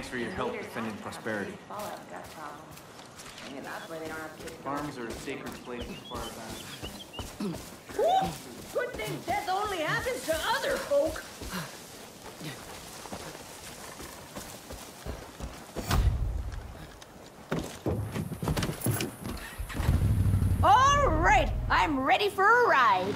Thanks for your help defending prosperity. Farms are a sacred place as far as Good thing death only happens to other folk. All right, I'm ready for a ride.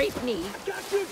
Just a scraped knee.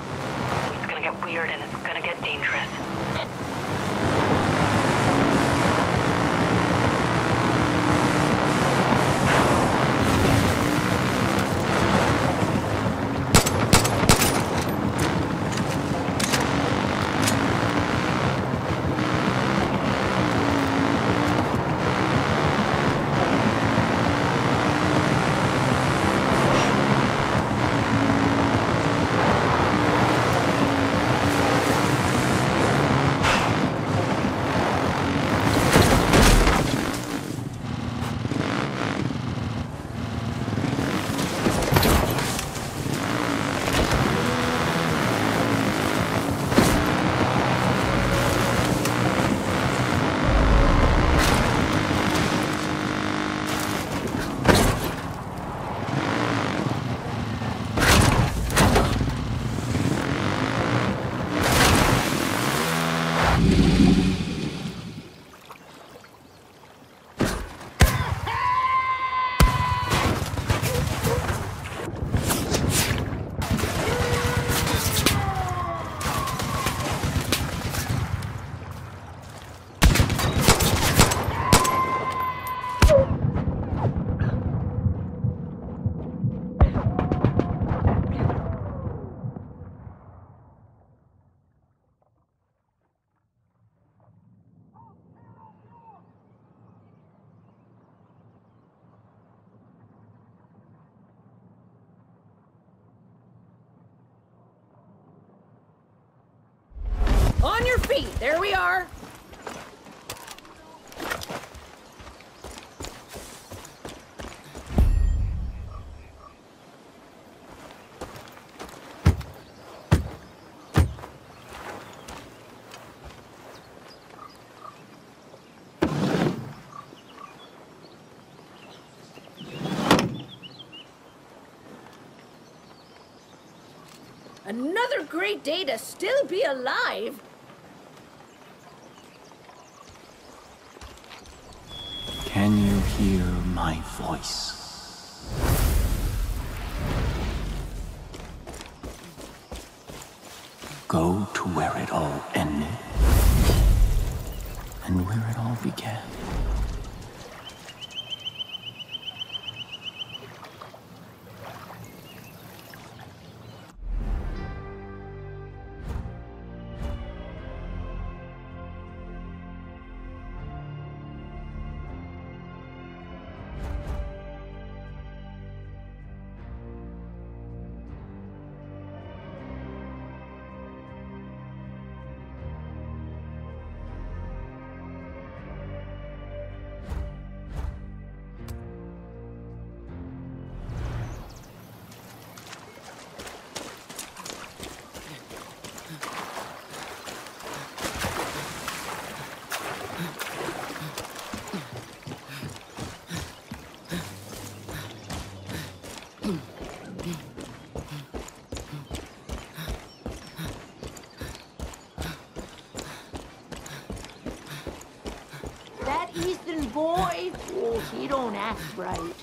It's gonna get weird and it's gonna get dangerous. Another great day to still be alive. Can you hear my voice? Go to where it all ended and where it all began. Right.